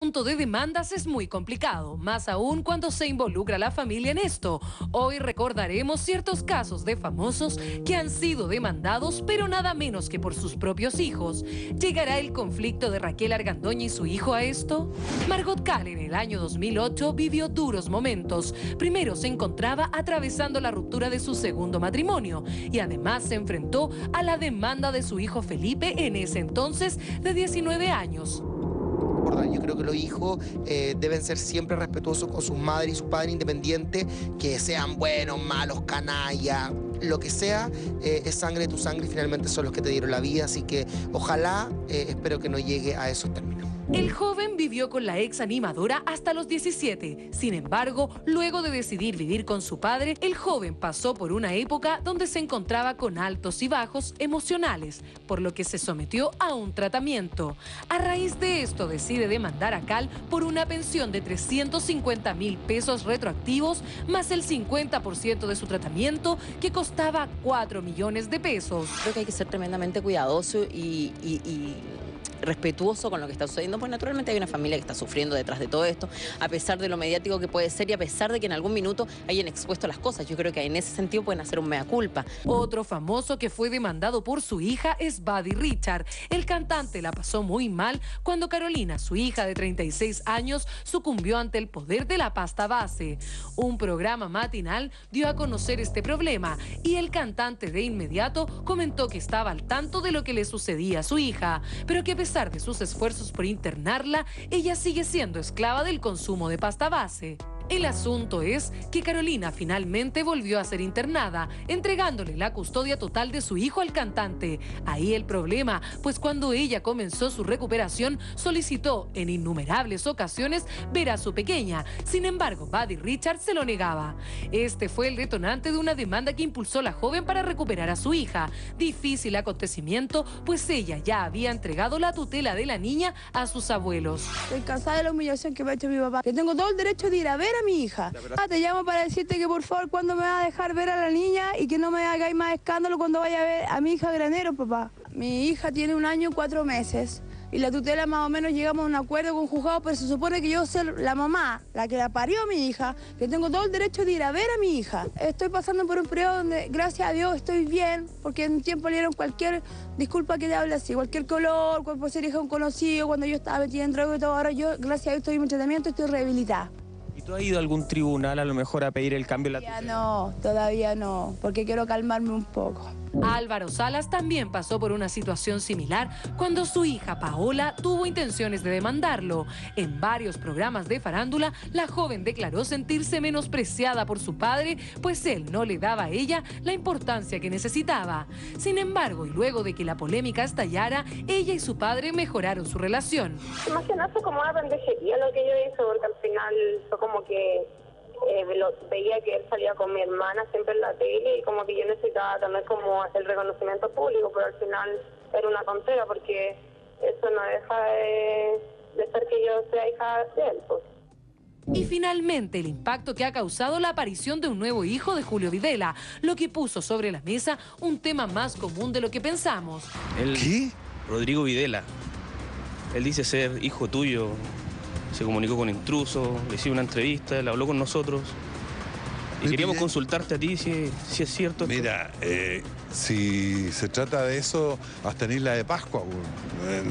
punto de demandas es muy complicado, más aún cuando se involucra la familia en esto. Hoy recordaremos ciertos casos de famosos que han sido demandados, pero nada menos que por sus propios hijos. ¿Llegará el conflicto de Raquel Argandoña y su hijo a esto? Margot Kahl en el año 2008 vivió duros momentos. Primero se encontraba atravesando la ruptura de su segundo matrimonio y además se enfrentó a la demanda de su hijo Felipe en ese entonces de 19 años. Yo creo que los hijos eh, deben ser siempre respetuosos con sus madres y sus padres independientes, que sean buenos, malos, canallas, lo que sea, eh, es sangre de tu sangre y finalmente son los que te dieron la vida, así que ojalá, eh, espero que no llegue a esos términos. El joven vivió con la ex animadora hasta los 17. Sin embargo, luego de decidir vivir con su padre, el joven pasó por una época donde se encontraba con altos y bajos emocionales, por lo que se sometió a un tratamiento. A raíz de esto decide demandar a Cal por una pensión de 350 mil pesos retroactivos más el 50% de su tratamiento que costaba 4 millones de pesos. Creo que hay que ser tremendamente cuidadoso y, respetuoso con lo que está sucediendo, pues naturalmente hay una familia que está sufriendo detrás de todo esto, a pesar de lo mediático que puede ser y a pesar de que en algún minuto hayan expuesto las cosas. Yo creo que en ese sentido pueden hacer un mea culpa. Otro famoso que fue demandado por su hija es Buddy Richard. El cantante la pasó muy mal cuando Carolina, su hija de 36 años, sucumbió ante el poder de la pasta base. Un programa matinal dio a conocer este problema y el cantante de inmediato comentó que estaba al tanto de lo que le sucedía a su hija, pero que a pesar de sus esfuerzos por internarla, ella sigue siendo esclava del consumo de pasta base. El asunto es que Carolina finalmente volvió a ser internada, entregándole la custodia total de su hijo al cantante. Ahí el problema, pues cuando ella comenzó su recuperación, solicitó en innumerables ocasiones ver a su pequeña. Sin embargo, Buddy Richard se lo negaba. Este fue el detonante de una demanda que impulsó la joven para recuperar a su hija. Difícil acontecimiento, pues ella ya había entregado la tutela de la niña a sus abuelos. Estoy cansada de la humillación que me ha hecho mi papá. Que tengo todo el derecho de ir a ver a mi hija. Ah, te llamo para decirte que por favor cuando me va a dejar ver a la niña y que no me hagáis más escándalo cuando vaya a ver a mi hija granero, papá. Mi hija tiene un año y cuatro meses y la tutela más o menos llegamos a un acuerdo con juzgado, pero se supone que yo soy la mamá, la que la parió a mi hija, que tengo todo el derecho de ir a ver a mi hija. Estoy pasando por un periodo donde, gracias a Dios, estoy bien, porque en un tiempo le dieron cualquier disculpa que te hable así, cualquier color, por ser hija de un conocido, cuando yo estaba metida en droga y todo, ahora yo, gracias a Dios, estoy en tratamiento, estoy rehabilitada. ¿Y tú has ido a algún tribunal a lo mejor a pedir el cambio de la tutela? no, todavía no, porque quiero calmarme un poco. Álvaro Salas también pasó por una situación similar cuando su hija Paola tuvo intenciones de demandarlo. En varios programas de farándula, la joven declaró sentirse menospreciada por su padre, pues él no le daba a ella la importancia que necesitaba. Sin embargo, y luego de que la polémica estallara, ella y su padre mejoraron su relación. Más como una lo que yo hice, porque al final fue como que eh, veía que él salía con mi hermana siempre en la tele y como que yo necesitaba también como el reconocimiento público, pero al final era una tontera porque eso no deja de, ser que yo sea hija de él. Pues. Y finalmente el impacto que ha causado la aparición de un nuevo hijo de Julio Videla, lo que puso sobre la mesa un tema más común de lo que pensamos. ¿Qué? Rodrigo Videla. Él dice ser hijo tuyo, se comunicó con intruso, le hizo una entrevista, él habló con nosotros. Y queríamos consultarte a ti si, si es cierto. Mira, eh, si se trata de eso, hasta en Isla de Pascua. Eh,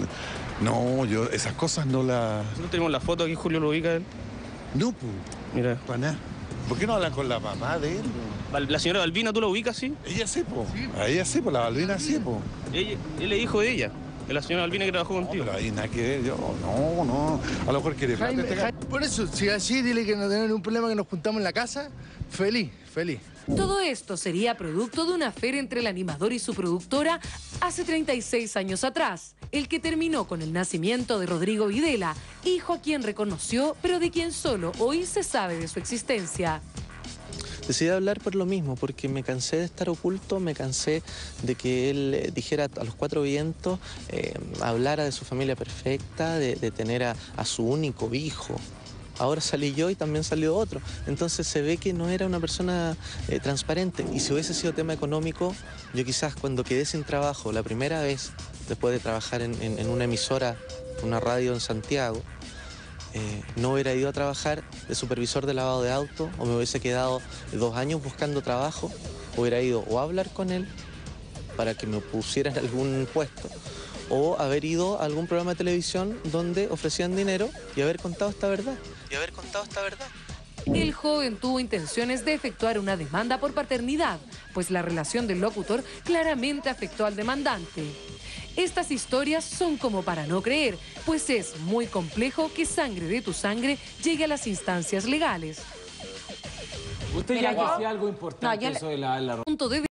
no, yo esas cosas no las... Nosotros tenemos la foto aquí, Julio lo ubica él. No, pues. Mira. ¿Por qué no hablan con la mamá de él? La señora Balbina, ¿tú la ubicas, sí? Ella sí, pues. A ella sí, pues la Balbina sí, pues. Él es hijo de ella la señora Albina que trabajó contigo. No, pero ahí nada que ver, yo, no, no. A lo mejor quiere Jaime, Por eso, si así, dile que no tenemos ningún problema, que nos juntamos en la casa, feliz, feliz. Todo esto sería producto de una feria entre el animador y su productora hace 36 años atrás, el que terminó con el nacimiento de Rodrigo Videla, hijo a quien reconoció, pero de quien solo hoy se sabe de su existencia. Decidí hablar por lo mismo, porque me cansé de estar oculto, me cansé de que él eh, dijera a los cuatro vientos, eh, hablara de su familia perfecta, de, tener a, su único hijo, ahora salí yo y también salió otro. Entonces se ve que no era una persona eh, transparente. Y si hubiese sido tema económico, yo quizás cuando quedé sin trabajo la primera vez, después de trabajar en, en una emisora, una radio en Santiago, eh, no hubiera ido a trabajar de supervisor de lavado de auto o me hubiese quedado dos años buscando trabajo, hubiera ido o a hablar con él para que me pusieran algún puesto o haber ido a algún programa de televisión donde ofrecían dinero y haber contado esta verdad. Y haber contado esta verdad. El joven tuvo intenciones de efectuar una demanda por paternidad, pues la relación del locutor claramente afectó al demandante. Estas historias son como para no creer, pues es muy complejo que sangre de tu sangre llegue a las instancias legales. Usted Mira, ya yo- decía algo importante No, yo la,